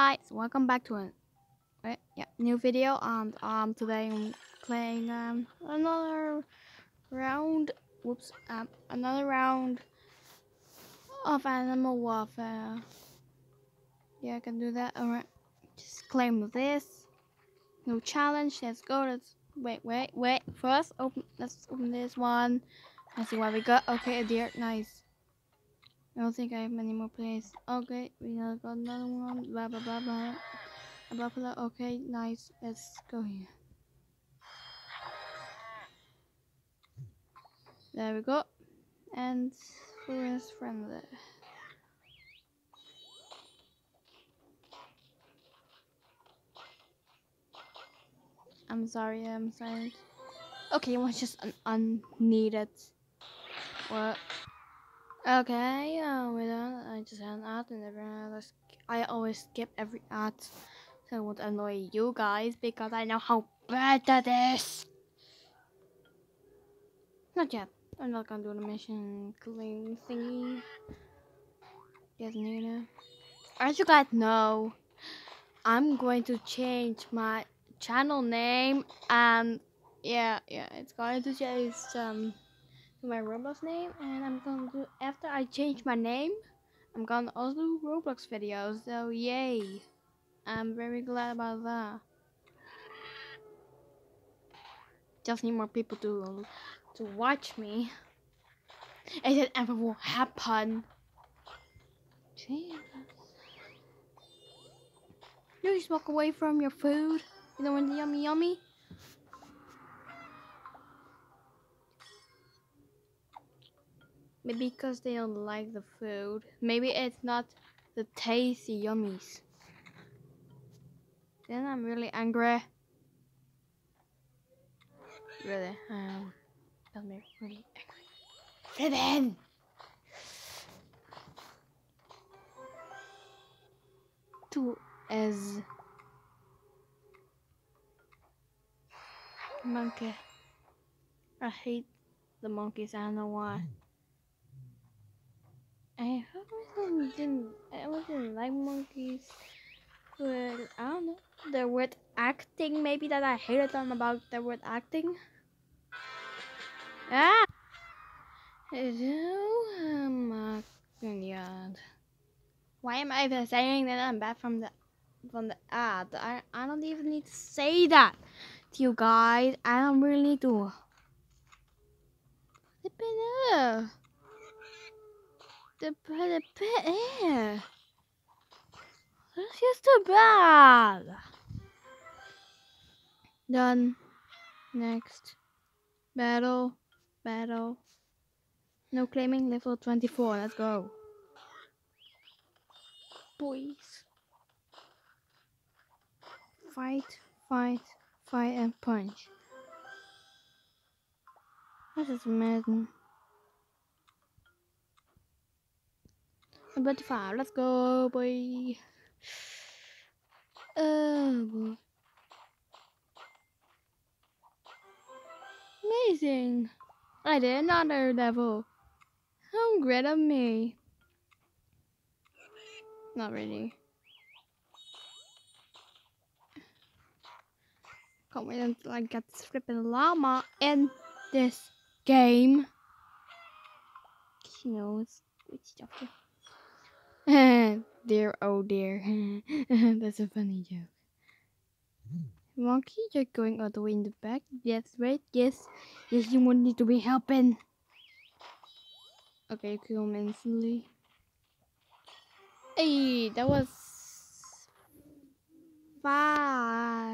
Hi, so welcome back to a right, yeah, new video. And um, today I'm playing um another round. Whoops, um, another round of Animal Warfare. Yeah, I can do that. Alright, just claim this. No challenge. Let's go. Let's wait, wait, wait. First, open. Let's open this one. Let's see what we got. Okay, a deer. Nice. I don't think I have many more plays. Okay, we now got another one. Blah blah blah blah. Blah blah. Okay, nice. Let's go here. There we go. And who is friendly? I'm sorry, I'm silent. Okay, it was just an unneeded. What? Okay, uh, we're done. I just had an ad and everyone. I always skip every ad so I won't annoy you guys because I know how bad that is. Not yet. I'm not gonna do the mission clean thingy. Yes, Nina. As you guys know, I'm going to change my channel name and yeah, yeah, it's going to change um my Roblox name and I'm gonna do after I change my name I'm gonna also do Roblox videos so yay. I'm very glad about that. Just need more people to to watch me. And it ever will happen. Jesus. You just walk away from your food. You know when the yummy yummy Maybe because they don't like the food. Maybe it's not the tasty yummies. Then I'm really angry. Really, um, made me really angry. Flynn! Two as monkey. I hate the monkeys. I don't know why. I wasn't didn't I wasn't like monkeys, but I don't know the word acting. Maybe that I hated them about the word acting. Ah. Oh my god. Why am I even saying that I'm bad from the from the ad? I I don't even need to say that to you guys. I don't really need to. Flip it up the pretty pit here. This is too bad. Done. Next. Battle. Battle. No claiming level 24. Let's go. Boys. Fight, fight, fight and punch. This is madness. 25. Let's go, boy. Oh, boy. Amazing. I did another level. How great of me. Not really. Can't wait until I get this flipping llama in this game. She knows which doctor. dear, oh dear. That's a funny joke. Monkey, you're going all the way in the back. Yes, right? Yes. Yes, you won't need to be helping. Okay, kill him instantly. Hey, that was fast.